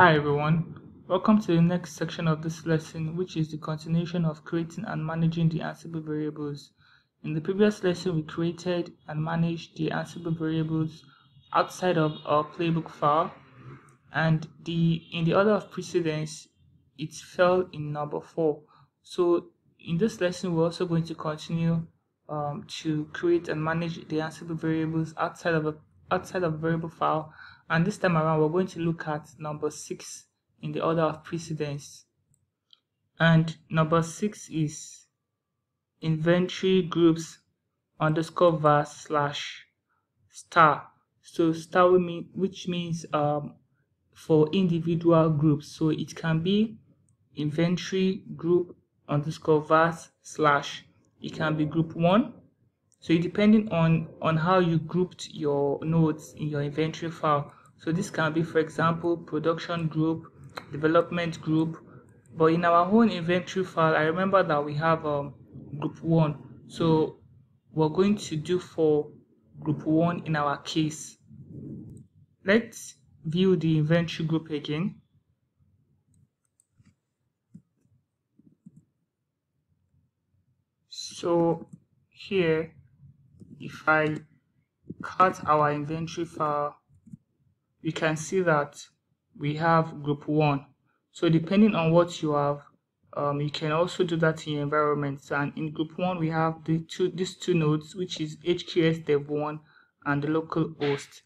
Hi everyone, welcome to the next section of this lesson which is the continuation of creating and managing the Ansible variables. In the previous lesson we created and managed the Ansible variables outside of our playbook file and the in the order of precedence it fell in number 4. So in this lesson we're also going to continue um, to create and manage the Ansible variables outside of a outside of a variable file and this time around we're going to look at number 6 in the order of precedence. And number 6 is inventory groups underscore var slash star. So star mean, which means um, for individual groups. So it can be inventory group underscore var slash it can be group 1 so depending on on how you grouped your nodes in your inventory file so this can be, for example, production group, development group. But in our own inventory file, I remember that we have um, group one. So we're going to do for group one in our case. Let's view the inventory group again. So here, if I cut our inventory file you can see that we have group 1 so depending on what you have um, you can also do that in your environment. And in group 1 we have the two these two nodes which is hqs dev1 and the local host.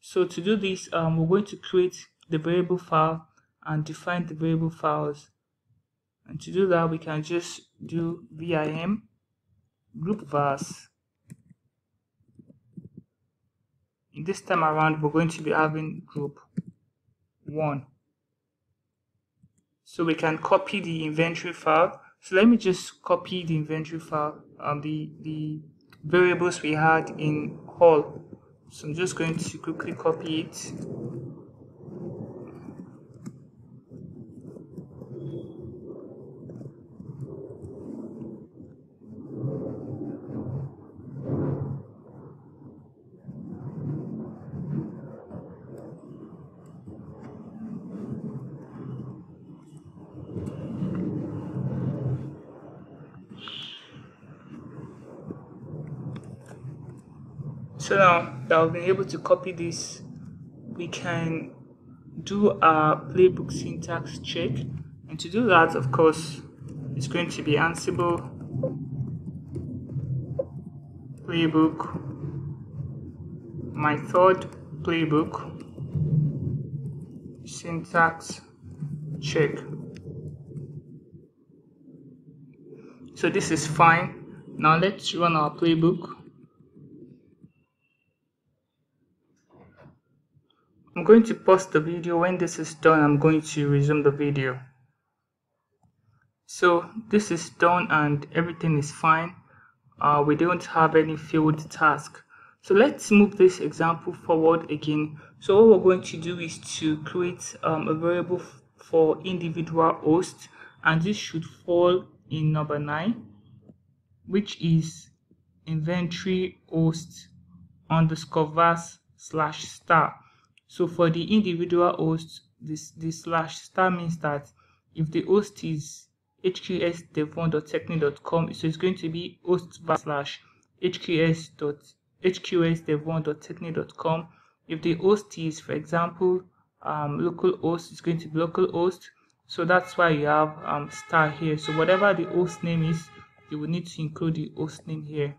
So to do this um, we're going to create the variable file and define the variable files. And to do that we can just do vim group vars this time around we're going to be having group 1 so we can copy the inventory file. So let me just copy the inventory file um, the the variables we had in all. So I'm just going to quickly copy it So now that we've been able to copy this, we can do our playbook syntax check. And to do that, of course, it's going to be Ansible playbook, my third playbook, syntax check. So this is fine. Now let's run our playbook. I'm going to pause the video. When this is done, I'm going to resume the video. So this is done and everything is fine. Uh, we don't have any field task. So let's move this example forward again. So what we're going to do is to create um, a variable for individual hosts and this should fall in number 9 which is inventory host underscore vars slash star so for the individual host, this, this slash star means that if the host is hqsdev1.tekneed.com, so it's going to be host slash hqs.hqsdev1.tekneed.com. If the host is, for example, um, local host, it's going to be local host. So that's why you have um, star here. So whatever the host name is, you will need to include the host name here.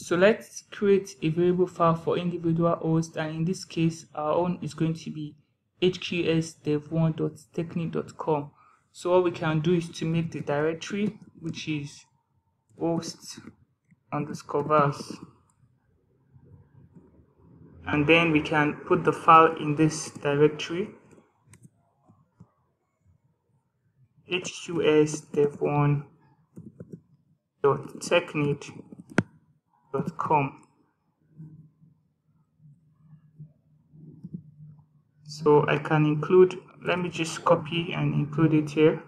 So let's create a variable file for individual hosts and in this case our own is going to be hqsdev1.tekneed.com. So what we can do is to make the directory which is host underscore vars and then we can put the file in this directory hqsdev1.tekneed com so I can include let me just copy and include it here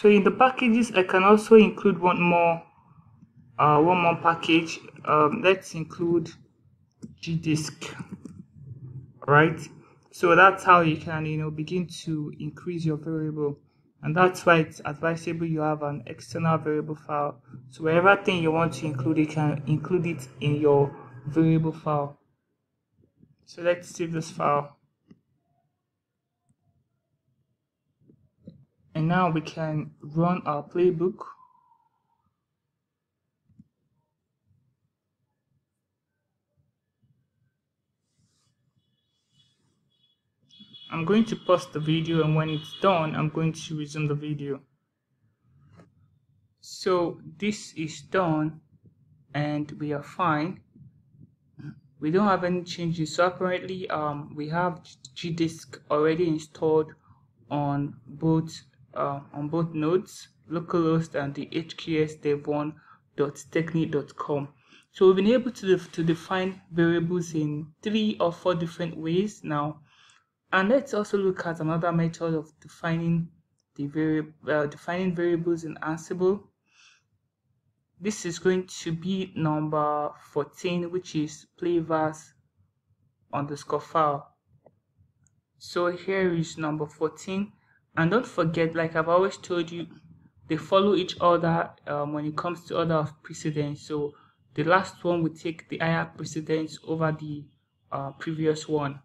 so in the packages I can also include one more uh, one more package. Um, let's include gdisk right? So that's how you can you know begin to increase your variable. And that's why it's advisable you have an external variable file. So wherever thing you want to include you can include it in your variable file. So let's save this file and now we can run our playbook. I'm going to pause the video and when it's done I'm going to resume the video. So this is done and we are fine. We don't have any changes. So apparently um we have gdisk already installed on both uh, on both nodes localhost and the hqs dev1.tekneed.com so we've been able to, def to define variables in three or four different ways now and let's also look at another method of defining the variable uh, defining variables in Ansible. This is going to be number 14, which is playvars underscore file. So here is number 14. And don't forget, like I've always told you, they follow each other um, when it comes to order of precedence. So the last one will take the higher precedence over the uh, previous one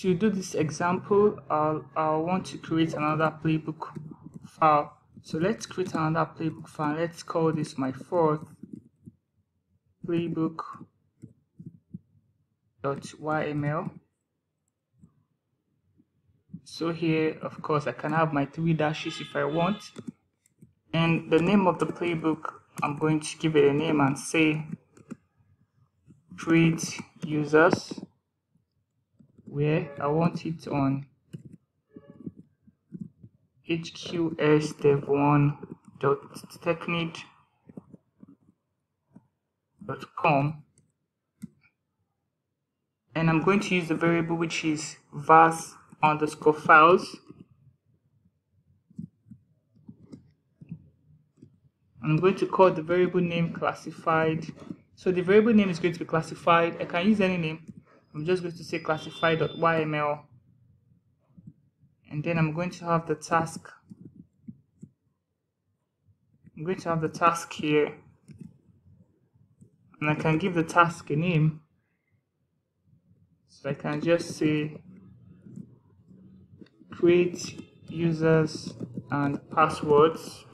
to do this example, I'll, I'll want to create another playbook file. So let's create another playbook file. Let's call this my fourth playbook.yml. So here, of course, I can have my three dashes if I want. And the name of the playbook, I'm going to give it a name and say create users where I want it on hqs dev1.tekneed.com and I'm going to use the variable which is vars underscore files. I'm going to call the variable name classified. So the variable name is going to be classified. I can use any name. I'm just going to say classify.yml and then I'm going to have the task. I'm going to have the task here. And I can give the task a name. So I can just say create users and passwords.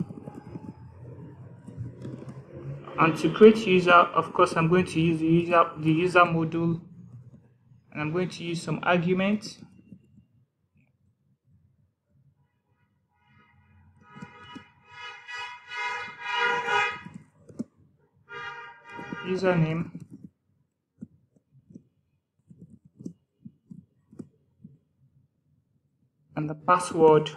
And to create user of course I'm going to use the user the user module and I'm going to use some arguments. Username and the password.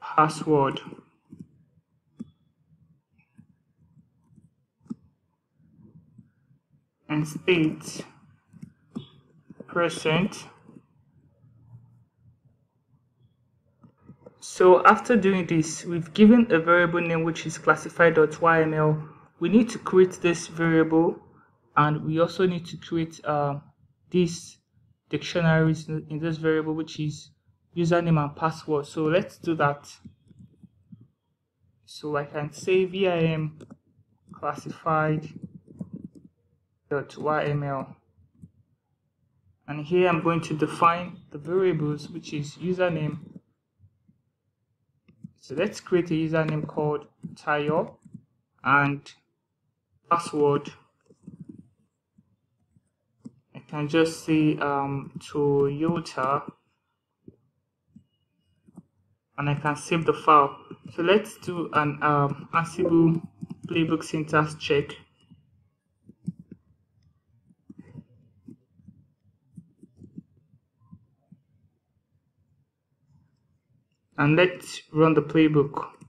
Password. And state. Present so after doing this we've given a variable name which is classified.yml we need to create this variable and we also need to create uh, these dictionaries in this variable which is username and password. So let's do that. So I can say vim classified dot yml and here I'm going to define the variables which is username. So let's create a username called Tayo and password can just see um, Toyota? And I can save the file. So let's do an um, Ansible playbook syntax check. And let's run the playbook.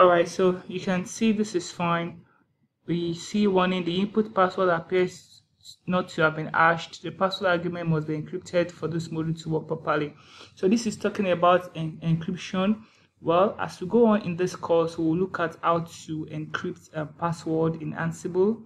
Alright, so you can see this is fine. We see warning the input password appears not to have been hashed. The password argument must be encrypted for this module to work properly. So this is talking about en encryption. Well, as we go on in this course, we will look at how to encrypt a password in Ansible.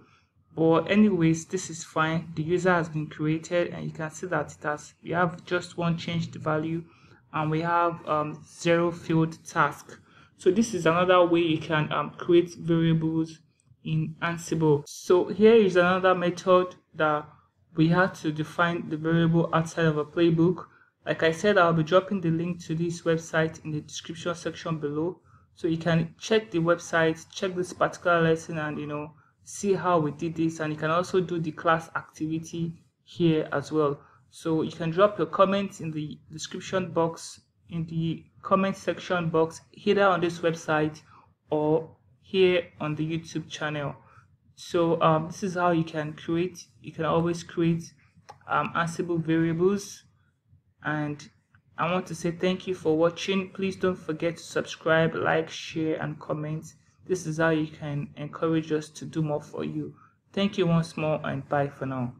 But anyways, this is fine. The user has been created and you can see that it has, we have just one changed value and we have um, zero field task. So this is another way you can um, create variables in Ansible. So here is another method that we had to define the variable outside of a playbook. Like I said, I'll be dropping the link to this website in the description section below. So you can check the website, check this particular lesson and you know, see how we did this. And you can also do the class activity here as well. So you can drop your comments in the description box, in the comment section box, either on this website or here on the YouTube channel. So um, this is how you can create, you can always create um, Ansible variables. And I want to say thank you for watching. Please don't forget to subscribe, like, share, and comment. This is how you can encourage us to do more for you. Thank you once more and bye for now.